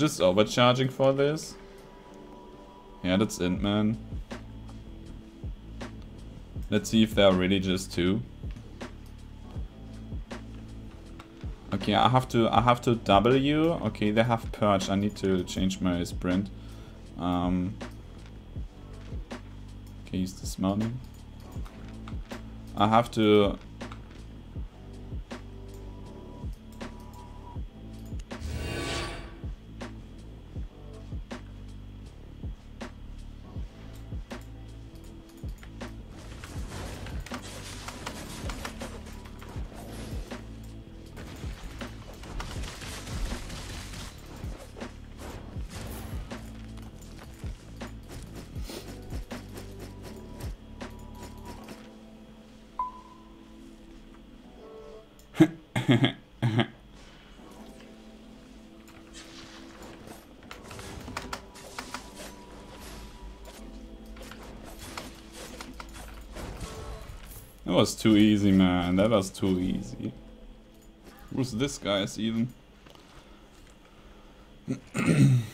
Just overcharging for this. Yeah, that's it, man. Let's see if there are really just two. Okay, I have to I have to W. Okay, they have purge. I need to change my sprint. Um, okay, he's dismounting. I have to That was too easy, man. That was too easy. Who's this guy's even?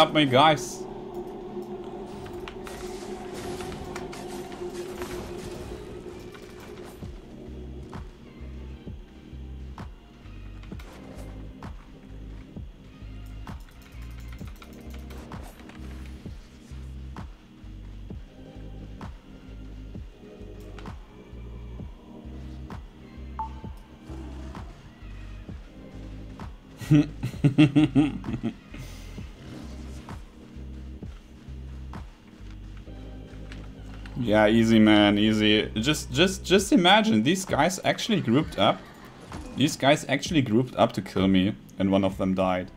Help me, guys. Yeah, easy man, easy. Just just just imagine these guys actually grouped up. These guys actually grouped up to kill me and one of them died.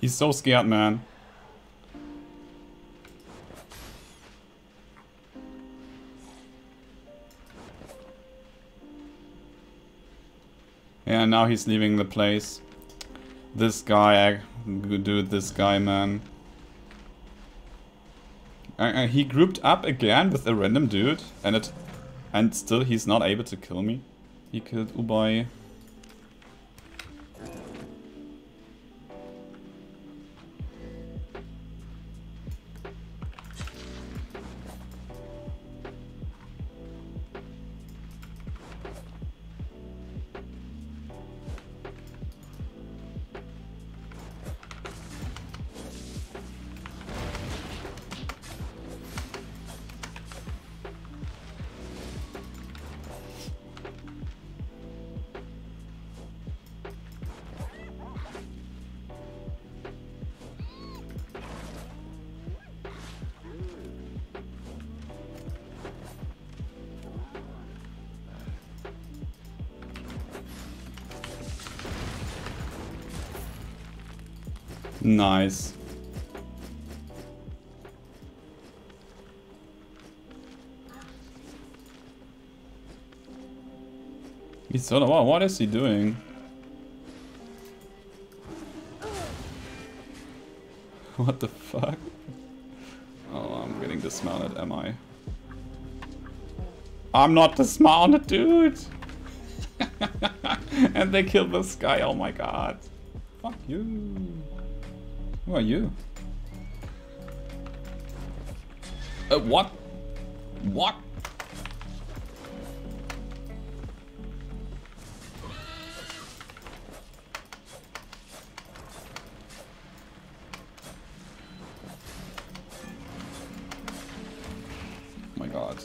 He's so scared, man. Yeah, now he's leaving the place. This guy, dude, this guy, man. Uh, he grouped up again with a random dude, and it, and still he's not able to kill me. He killed Ubay. Nice. He's sort of, what is he doing? What the fuck? Oh, I'm getting dismounted, am I? I'm not dismounted, dude! and they killed this guy, oh my god. Fuck you. Who are you? Uh, what? What? Oh my god.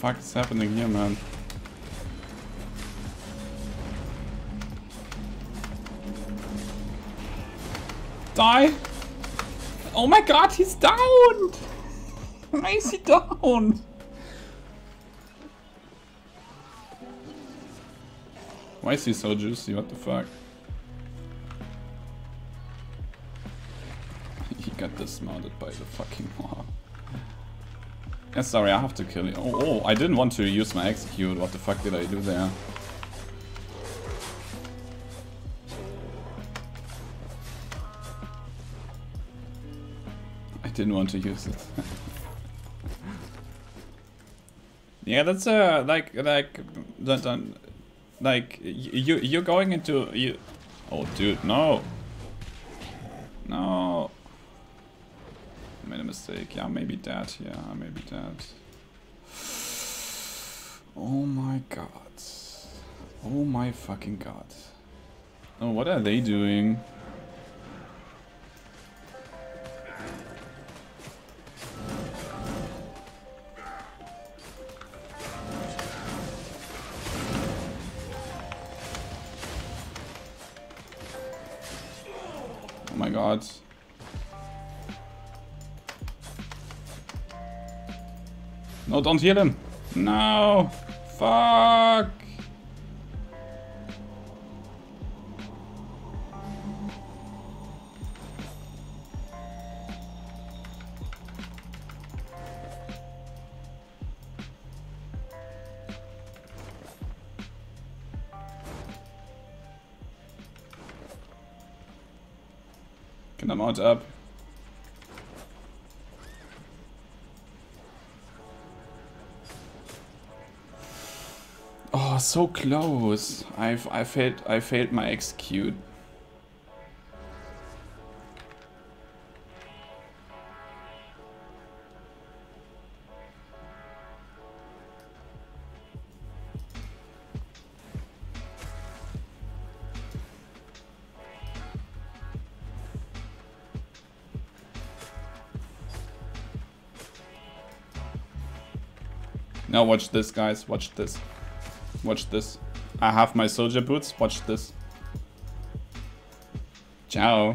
Fuck is happening here, man? Die! Oh my god, he's down! Why is he down? Why is he so juicy? What the fuck? he got dismounted by the fucking mob. Yeah, sorry, I have to kill you. Oh, oh, I didn't want to use my execute. What the fuck did I do there? I didn't want to use it. yeah, that's uh like like don't, don't like you you're going into you. Oh, dude. No mistake. Yeah, maybe that. Yeah, maybe that. Oh my god. Oh my fucking god. Oh, what are they doing? Oh my god. No, don't heal him. No. Fuck. Can I mount up? So close. I've I failed I failed my execute. Now watch this guys, watch this. Watch this. I have my soldier boots. Watch this. Ciao.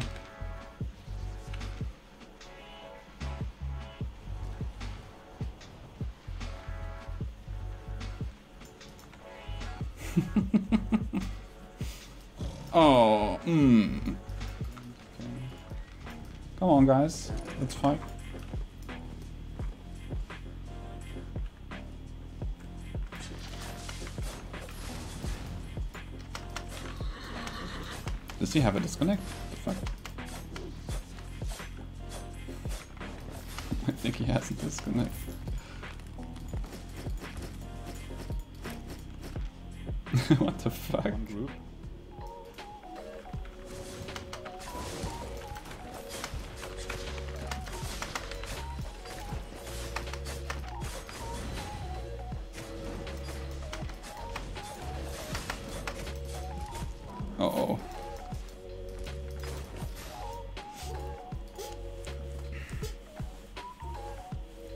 oh, hmm. Okay. Come on, guys. Let's fight. He have a disconnect? The fuck? I think he has a disconnect. what the fuck?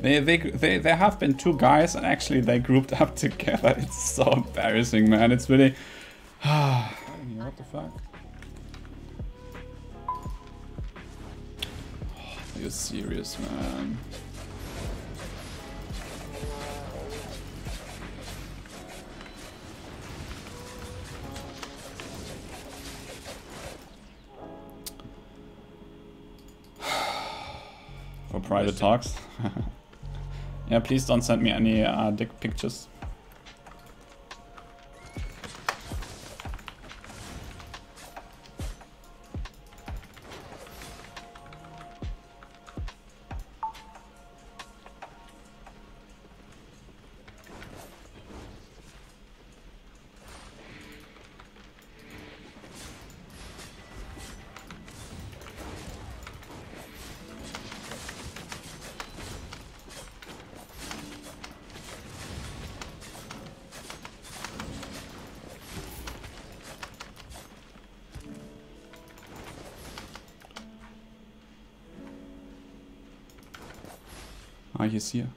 They, they, they, there have been two guys and actually they grouped up together. It's so embarrassing, man. It's really... what the fuck? Are you serious, man? For private talks? Yeah, please don't send me any uh, dick pictures. Ah, he's here.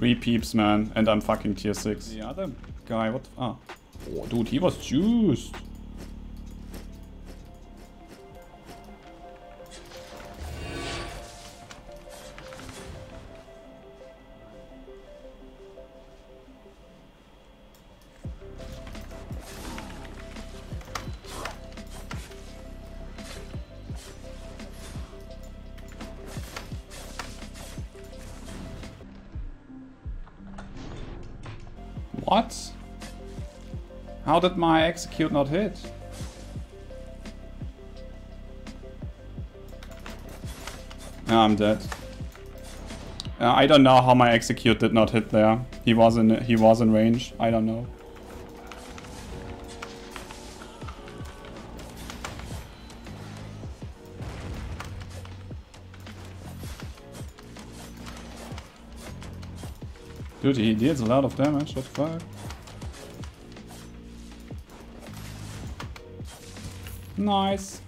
Three peeps, man, and I'm fucking tier 6. The other guy, what? Ah. Oh, dude, he was juiced. What? How did my execute not hit? Ah, I'm dead. Uh, I don't know how my execute did not hit there. He was in he was in range. I don't know. Dude, he deals a lot of damage, what the fuck? Nice.